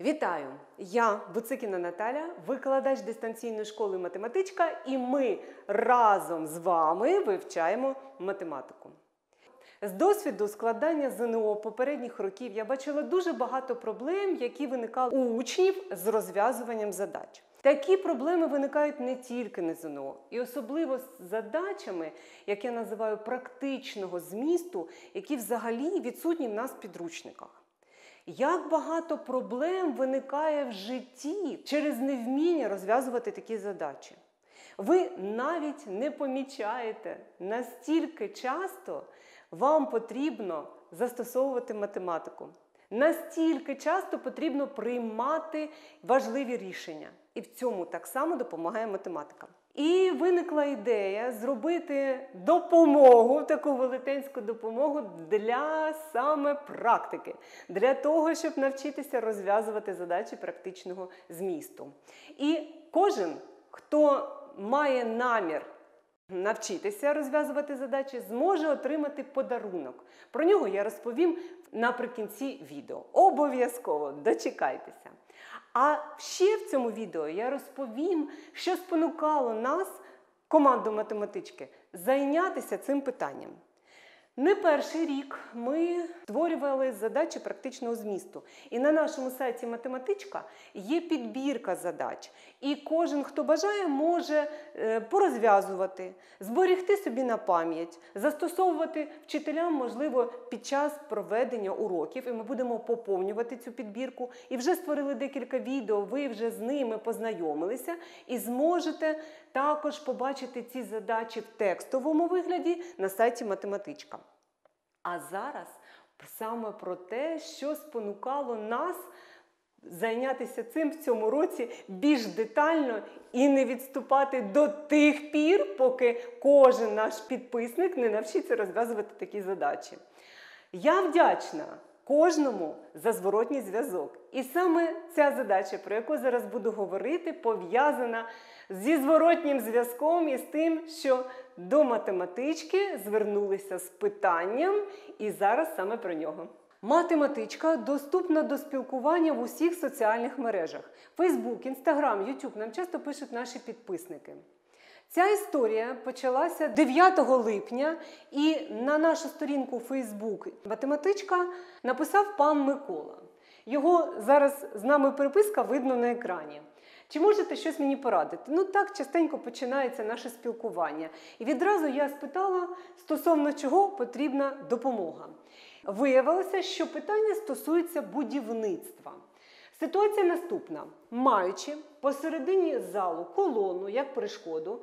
Вітаю! Я Буцикіна Наталя, викладач дистанційної школи математичка, і ми разом з вами вивчаємо математику. З досвіду складання ЗНО попередніх років я бачила дуже багато проблем, які виникали у учнів з розв'язуванням задач. Такі проблеми виникають не тільки на ЗНО, і особливо з задачами, як я називаю практичного змісту, які взагалі відсутні в нас в підручниках. Як багато проблем виникає в житті через невміння розв'язувати такі задачі. Ви навіть не помічаєте, настільки часто вам потрібно застосовувати математику. Настільки часто потрібно приймати важливі рішення. І в цьому так само допомагає математика. І виникла ідея зробити допомогу, таку велетенську допомогу для саме практики, для того, щоб навчитися розв'язувати задачі практичного змісту. І кожен, хто має намір навчитися розв'язувати задачі, зможе отримати подарунок. Про нього я розповім наприкінці відео. Обов'язково дочекайтеся. А ще в цьому відео я розповім, що спонукало нас, команду математички, зайнятися цим питанням. Не перший рік ми створювали задачі практичного змісту. І на нашому сайті математичка є підбірка задач. І кожен, хто бажає, може е, порозв'язувати, зберегти собі на пам'ять, застосовувати вчителям, можливо, під час проведення уроків. І ми будемо поповнювати цю підбірку. І вже створили декілька відео, ви вже з ними познайомилися і зможете також побачити ці задачі в текстовому вигляді на сайті математичка. А зараз саме про те, що спонукало нас зайнятися цим в цьому році більш детально і не відступати до тих пір, поки кожен наш підписник не навчиться розв'язувати такі задачі. Я вдячна кожному за зворотній зв'язок. І саме ця задача, про яку зараз буду говорити, пов'язана зі зворотнім зв'язком і з тим, що до математички звернулися з питанням, і зараз саме про нього. Математичка доступна до спілкування в усіх соціальних мережах: Facebook, Instagram, YouTube. Нам часто пишуть наші підписники. Ця історія почалася 9 липня, і на нашу сторінку Facebook математичка написав пан Микола. Його зараз з нами переписка видно на екрані. Чи можете щось мені порадити? Ну так частенько починається наше спілкування. І відразу я спитала, стосовно чого потрібна допомога. Виявилося, що питання стосується будівництва. Ситуація наступна: маючи посередині залу колону як перешкоду,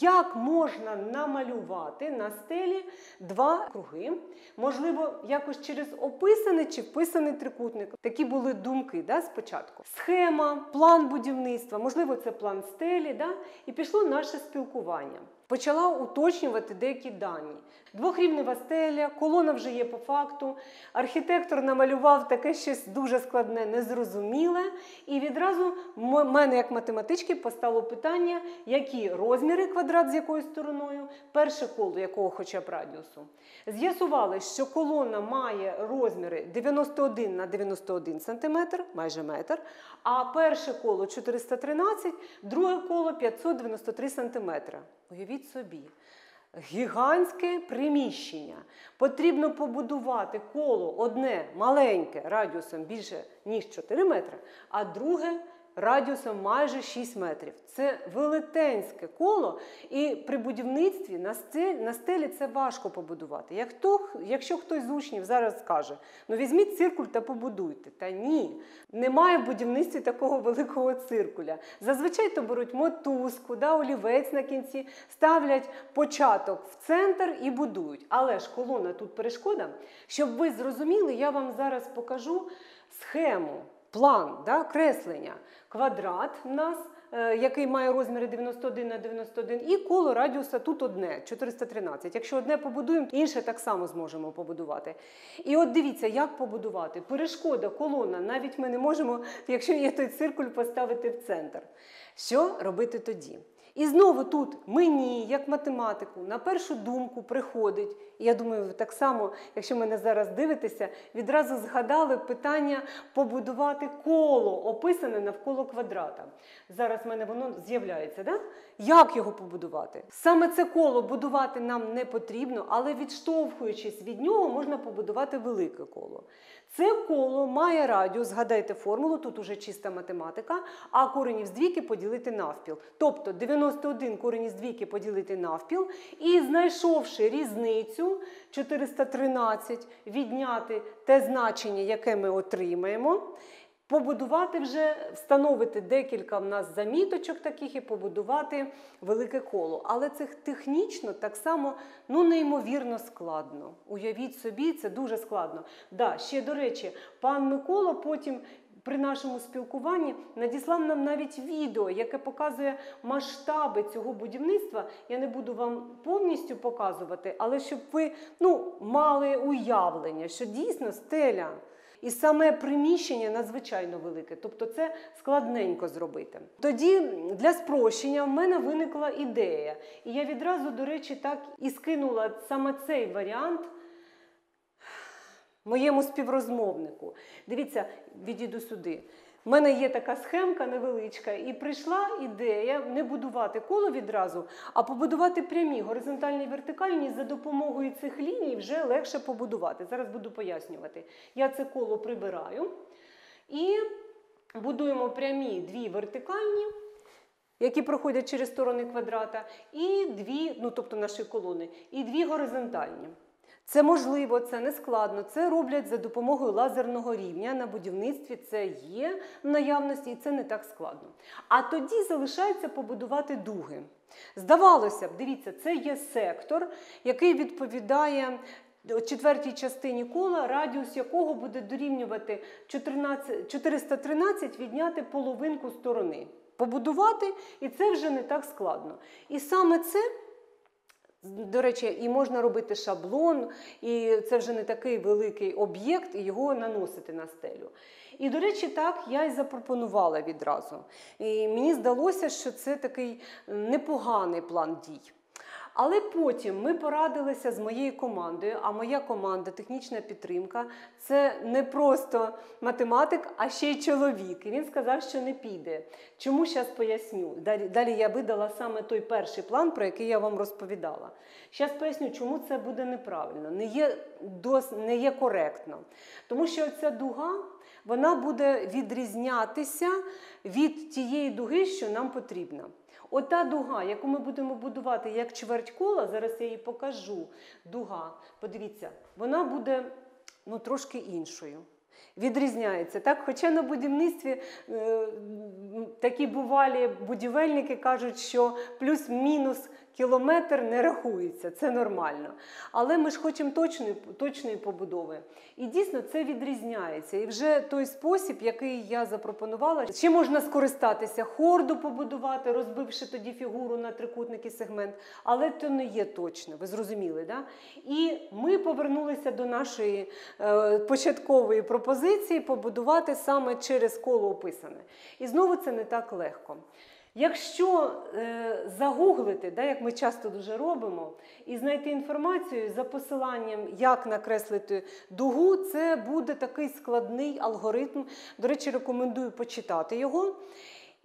як можна намалювати на стелі два круги, можливо, якось через описаний чи вписаний трикутник. Такі були думки да, спочатку. Схема, план будівництва, можливо, це план стелі. Да? І пішло наше спілкування. Почала уточнювати деякі дані. Двохрівнева стеля, колона вже є по факту. Архітектор намалював таке щось дуже складне, незрозуміле. І відразу в мене, як математички, постало питання, які розміри квадрат з якою стороною, перше коло якого хоча б радіусу. З'ясували, що колона має розміри 91 на 91 см, майже метр, а перше коло 413, друге коло 593 см. Уявіть собі, гігантське приміщення. Потрібно побудувати коло одне маленьке радіусом більше, ніж 4 метри, а друге радіусом майже 6 метрів. Це велетенське коло, і при будівництві на стелі, на стелі це важко побудувати. Як хто, якщо хтось з учнів зараз скаже, ну візьміть циркуль та побудуйте. Та ні, немає в будівництві такого великого циркуля. Зазвичай то беруть мотузку, да, олівець на кінці, ставлять початок в центр і будують. Але ж колона тут перешкода. Щоб ви зрозуміли, я вам зараз покажу схему план, да, креслення, квадрат у нас, е, який має розміри 91 на 91, і коло радіуса тут одне 413. Якщо одне побудуємо, інше так само зможемо побудувати. І от дивіться, як побудувати. Перешкода, колона, навіть ми не можемо, якщо є той циркуль, поставити в центр. Що робити тоді? І знову тут мені, як математику, на першу думку приходить, і я думаю, ви так само, якщо мене зараз дивитеся, відразу згадали питання побудувати коло, описане навколо квадрата. Зараз в мене воно з'являється. Да? Як його побудувати? Саме це коло будувати нам не потрібно, але відштовхуючись від нього, можна побудувати велике коло. Це коло має радіус, згадайте формулу, тут уже чиста математика, а коренів з двійки поділити навпіл. Тобто 91 корені з двійки поділити навпіл, і знайшовши різницю 413, відняти те значення, яке ми отримаємо. Побудувати вже, встановити декілька в нас заміточок таких і побудувати велике коло. Але це технічно так само ну, неймовірно складно. Уявіть собі, це дуже складно. Да, Ще, до речі, пан Микола потім. При нашому спілкуванні надіслав нам навіть відео, яке показує масштаби цього будівництва. Я не буду вам повністю показувати, але щоб ви ну, мали уявлення, що дійсно стеля. І саме приміщення надзвичайно велике, тобто це складненько зробити. Тоді для спрощення в мене виникла ідея. І я відразу, до речі, так і скинула саме цей варіант моєму співрозмовнику. Дивіться, відійду сюди. У мене є така схемка невеличка, і прийшла ідея не будувати коло відразу, а побудувати прямі горизонтальні вертикальні за допомогою цих ліній вже легше побудувати. Зараз буду пояснювати. Я це коло прибираю і будуємо прямі дві вертикальні. Які проходять через сторони квадрата, і дві, ну тобто наші колони, і дві горизонтальні. Це можливо, це не складно. Це роблять за допомогою лазерного рівня на будівництві. Це є в наявності, і це не так складно. А тоді залишається побудувати дуги. Здавалося б, дивіться, це є сектор, який відповідає. Четвертій частині кола, радіус якого буде дорівнювати 14, 413 відняти половинку сторони. Побудувати, і це вже не так складно. І саме це до речі, і можна робити шаблон, і це вже не такий великий об'єкт, і його наносити на стелю. І, до речі, так я й запропонувала відразу. І мені здалося, що це такий непоганий план дій. Але потім ми порадилися з моєю командою, а моя команда, технічна підтримка, це не просто математик, а ще й чоловік. І він сказав, що не піде. Чому зараз поясню? Далі, далі я видала саме той перший план, про який я вам розповідала. Зараз поясню, чому це буде неправильно, не є, дос, не є коректно. Тому що ця дуга вона буде відрізнятися від тієї дуги, що нам потрібна. Ота дуга, яку ми будемо будувати як чверть кола, зараз я її покажу. Дуга, подивіться, вона буде ну, трошки іншою. Відрізняється. Так? Хоча на будівництві е, такі бувалі будівельники кажуть, що плюс-мінус кілометр не рахується, це нормально. Але ми ж хочемо точної, точної побудови. І дійсно це відрізняється. І вже той спосіб, який я запропонувала, ще можна скористатися, хорду побудувати, розбивши тоді фігуру на трикутник і сегмент, але це не є точно, ви зрозуміли. Да? І ми повернулися до нашої е, початкової пропозиції побудувати саме через коло описане. І знову це не так легко. Якщо е, загуглити, да, як ми часто дуже робимо, і знайти інформацію за посиланням, як накреслити дугу, це буде такий складний алгоритм. До речі, рекомендую почитати його.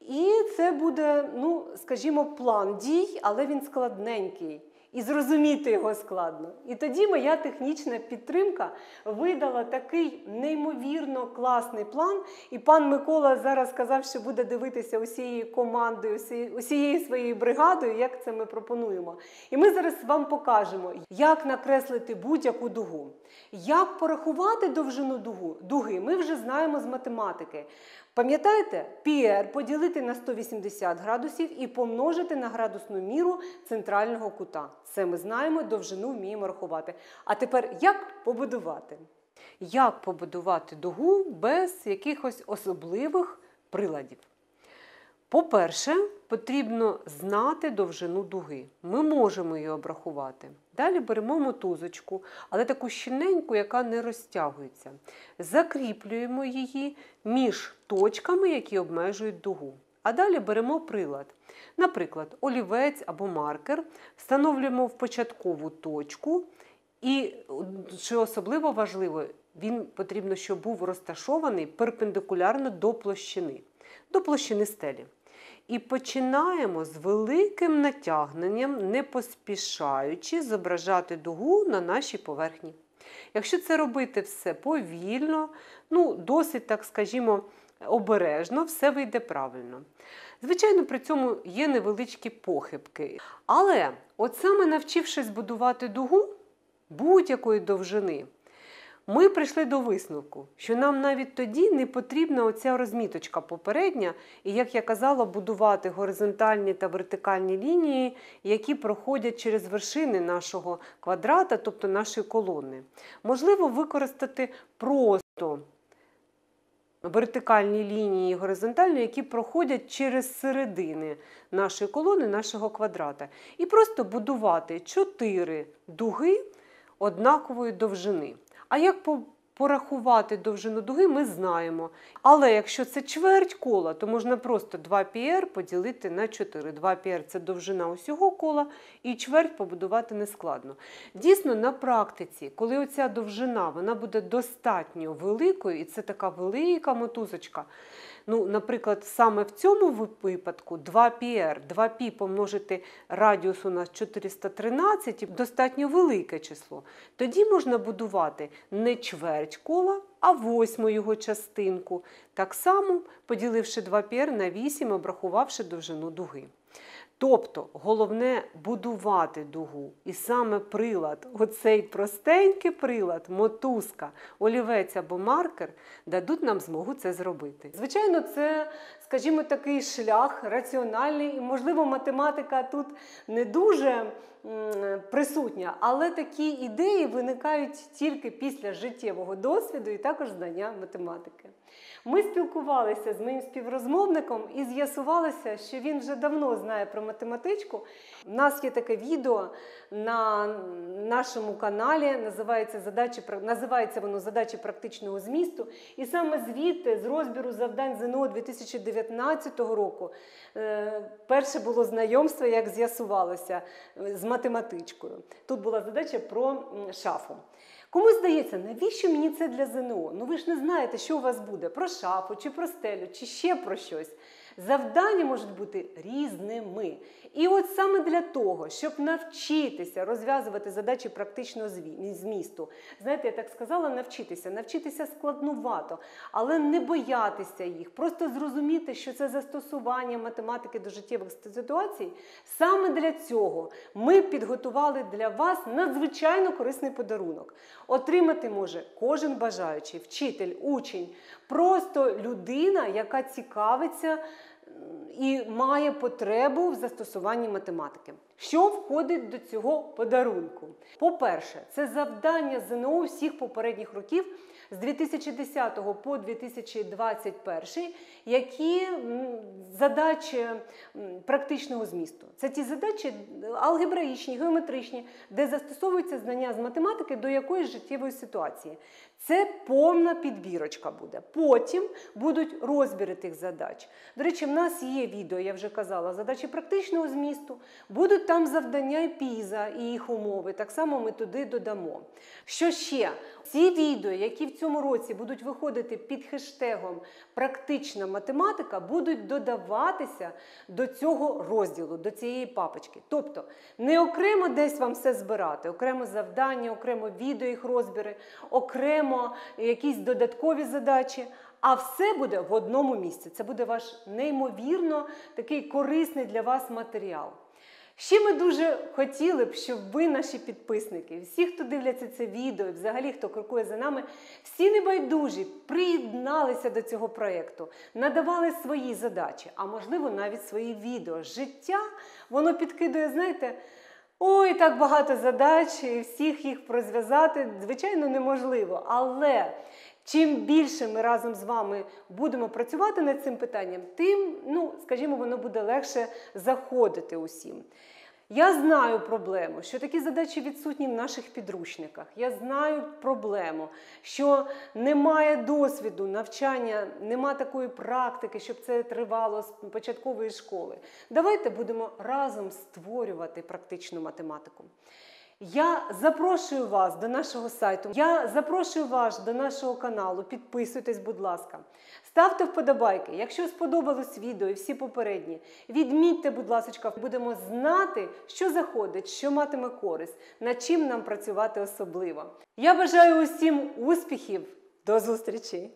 І це буде, ну, скажімо, план дій, але він складненький і зрозуміти його складно. І тоді моя технічна підтримка видала такий неймовірно класний план. І пан Микола зараз сказав, що буде дивитися усією командою, усією своєю бригадою, як це ми пропонуємо. І ми зараз вам покажемо, як накреслити будь-яку дугу. Як порахувати довжину дугу? дуги, ми вже знаємо з математики. Пам'ятаєте, пір поділити на 180 градусів і помножити на градусну міру центрального кута. Це ми знаємо, довжину вміємо рахувати. А тепер як побудувати? Як побудувати дугу без якихось особливих приладів? По-перше, потрібно знати довжину дуги. Ми можемо її обрахувати. Далі беремо мотузочку, але таку щільненьку, яка не розтягується. Закріплюємо її між точками, які обмежують дугу. А далі беремо прилад. Наприклад, олівець або маркер встановлюємо в початкову точку, і, що особливо важливо, він потрібно, щоб був розташований перпендикулярно до площини, до площини стелі. І починаємо з великим натягненням, не поспішаючи зображати дугу на нашій поверхні. Якщо це робити все повільно, ну, досить, так скажімо, обережно, все вийде правильно. Звичайно, при цьому є невеличкі похибки. Але, от саме навчившись будувати дугу будь-якої довжини, ми прийшли до висновку, що нам навіть тоді не потрібна оця розміточка попередня, і, як я казала, будувати горизонтальні та вертикальні лінії, які проходять через вершини нашого квадрата, тобто нашої колони. Можливо, використати просто вертикальні лінії горизонтальні, які проходять через середини нашої колони, нашого квадрата. І просто будувати чотири дуги однакової довжини. А як порахувати довжину дуги, ми знаємо. Але якщо це чверть кола, то можна просто 2 пір поділити на 4. 2 пір це довжина усього кола, і чверть побудувати нескладно. Дійсно, на практиці, коли оця довжина вона буде достатньо великою, і це така велика мотузочка, Ну, Наприклад, саме в цьому випадку 2πr, 2π помножити радіусу на 413 достатньо велике число. Тоді можна будувати не чверть кола, а восьму його частинку. Так само поділивши 2πr на 8, обрахувавши довжину дуги. Тобто головне будувати дугу. І саме прилад, оцей простенький прилад, мотузка, олівець або маркер дадуть нам змогу це зробити. Звичайно, це, скажімо, такий шлях раціональний, і, можливо, математика тут не дуже присутня, але такі ідеї виникають тільки після життєвого досвіду і також знання математики. Ми спілкувалися з моїм співрозмовником і з'ясувалося, що він вже давно знає про математичку. У нас є таке відео на нашому каналі, називається задачі, називається воно Задачі практичного змісту. І саме звідти, з розбіру завдань ЗНО 2019 року, е, перше було знайомство, як з'ясувалося, з математичкою. Тут була задача про шафу. Комусь здається, навіщо мені це для ЗНО? Ну ви ж не знаєте, що у вас буде про шафу, чи про стелю, чи ще про щось. Завдання можуть бути різними. І от саме для того, щоб навчитися розв'язувати задачі практичного змісту, знаєте, я так сказала, навчитися, навчитися складнувато, але не боятися їх, просто зрозуміти, що це застосування математики до життєвих ситуацій. Саме для цього ми підготували для вас надзвичайно корисний подарунок. Отримати може кожен бажаючий, вчитель, учень, просто людина, яка цікавиться і має потребу в застосуванні математики. Що входить до цього подарунку? По-перше, це завдання ЗНО всіх попередніх років з 2010 по 2021, які задачі практичного змісту. Це ті задачі алгебраїчні, геометричні, де застосовуються знання з математики до якоїсь життєвої ситуації. Це повна підбірочка буде. Потім будуть розбіри тих задач. До речі, в нас є відео, я вже казала, задачі практичного змісту. Будуть там завдання і піза і їх умови. Так само ми туди додамо. Що ще? Ці відео, які цьому році будуть виходити під хештегом Практична математика, будуть додаватися до цього розділу, до цієї папочки. Тобто не окремо десь вам все збирати, окремо завдання, окремо відео їх розбіри, окремо якісь додаткові задачі. А все буде в одному місці. Це буде ваш неймовірно такий корисний для вас матеріал. Ще ми дуже хотіли б, щоб ви, наші підписники, всі, хто дивляться це відео, і взагалі хто крокує за нами, всі небайдужі приєдналися до цього проєкту, надавали свої задачі, а можливо, навіть свої відео. Життя воно підкидує, знаєте. Ой, так багато задач, і всіх їх розв'язати, звичайно, неможливо. Але Чим більше ми разом з вами будемо працювати над цим питанням, тим, ну, скажімо, воно буде легше заходити усім. Я знаю проблему, що такі задачі відсутні в наших підручниках. Я знаю проблему, що немає досвіду навчання, нема такої практики, щоб це тривало з початкової школи. Давайте будемо разом створювати практичну математику. Я запрошую вас до нашого сайту. Я запрошую вас до нашого каналу. Підписуйтесь, будь ласка. Ставте вподобайки. Якщо сподобалось відео і всі попередні, відмітьте, будь ласка, будемо знати, що заходить, що матиме користь, над чим нам працювати особливо. Я бажаю усім успіхів. До зустрічі!